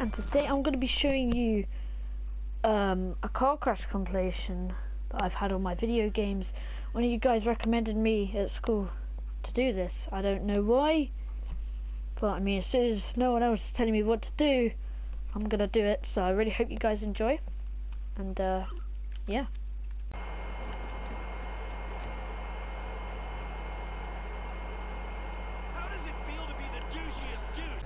and today I'm going to be showing you um, a car crash compilation that I've had on my video games. One of you guys recommended me at school to do this. I don't know why, but I mean, as soon as no one else is telling me what to do, I'm going to do it. So I really hope you guys enjoy, and uh, yeah. How does it feel to be the douchiest douche?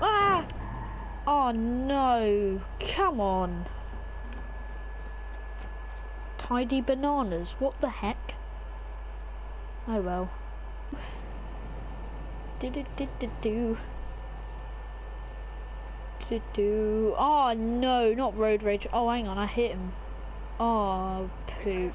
Ah! Oh no! Come on! Tidy bananas, what the heck? Oh well. Do do do do do. Do do. Oh no, not road rage. Oh, hang on, I hit him. Oh, poop.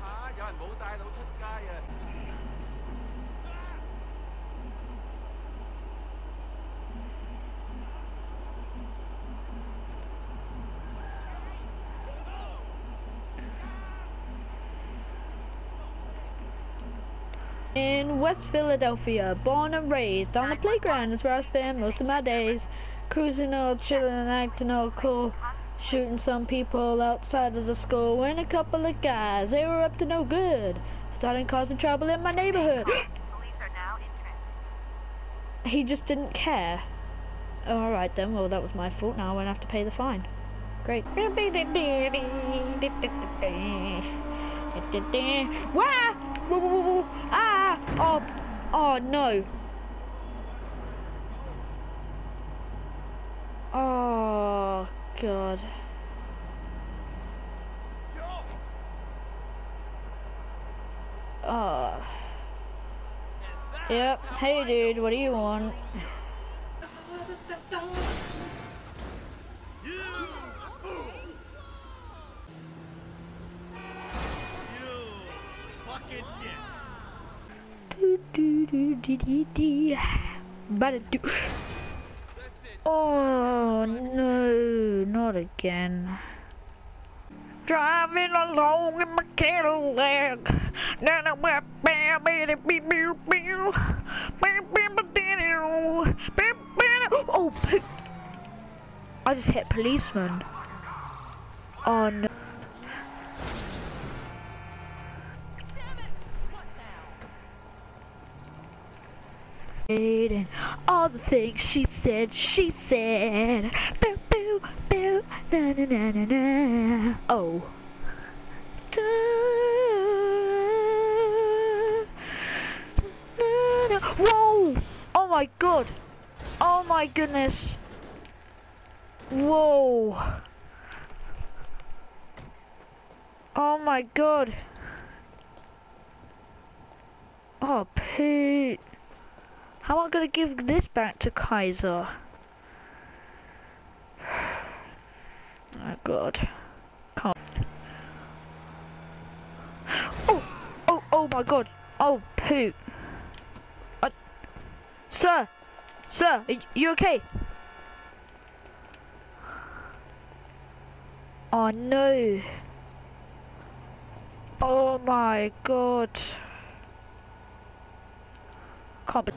In West Philadelphia, born and raised on the playground is where I spend most of my days. Cruising all chilling and acting all cool. Shooting some people outside of the school. When a couple of guys, they were up to no good. Starting causing trouble in my neighborhood. Police are now in transit. he just didn't care. Alright then, well that was my fault. Now I won't have to pay the fine. Great. Wah! Woo, woo, woo, woo. Oh! Oh no! Oh god. Oh. Yep. Hey dude, what do you want? Fucking dick! Oh no, not again. Driving along in my Cadillac. Down the west bam, bitty, beep, beep, beep. Bam, bam, bam, bam. Oh, I just hit policeman. Oh no. And all the things she said, she said. Boo, boo, boo, na na na na na. Oh. Da, na, na. Whoa! Oh my god! Oh my goodness! Whoa! Oh my god! Oh, Pete! How am I gonna give this back to Kaiser? Oh god. Come. Oh! Oh, oh my god! Oh, poop! I... Sir! Sir, are you okay? Oh no! Oh my god! Can't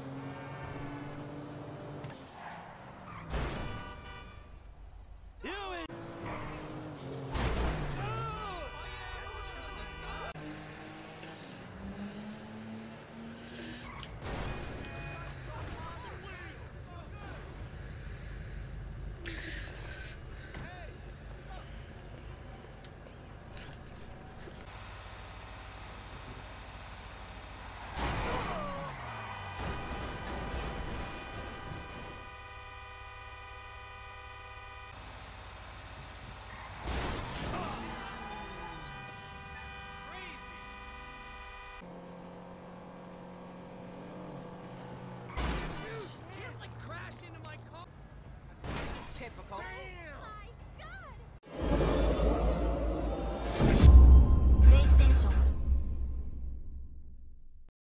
Damn!